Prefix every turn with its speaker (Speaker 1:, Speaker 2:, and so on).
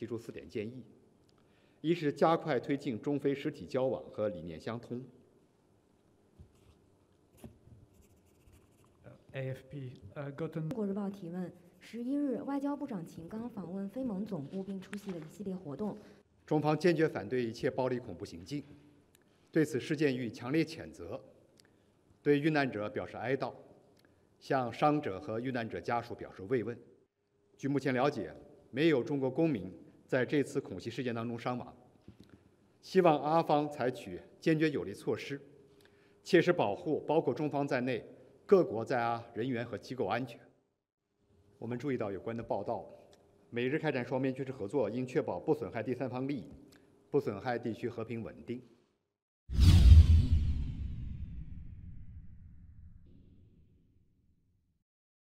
Speaker 1: 提出四点建议：一是加快推进中非实体交往和理念相通。
Speaker 2: AFP, uh,
Speaker 3: 中国日报提问：十一日，外交部长秦刚访问非盟总部，并出席了一系列活动。
Speaker 1: 中方坚决反对一切暴力恐怖行径，对此事件予以强烈谴责，对遇难者表示哀悼，向伤者和遇难者家属表示慰问。据目前了解，没有中国公民在这次恐袭事件当中伤亡。希望阿方采取坚决有力措施，切实保护包括中方在内各国在阿人员和机构安全。我们注意到有关的报道。美日开展双边军事合作，应确保不损害第三方利益，不损害地区和平稳定。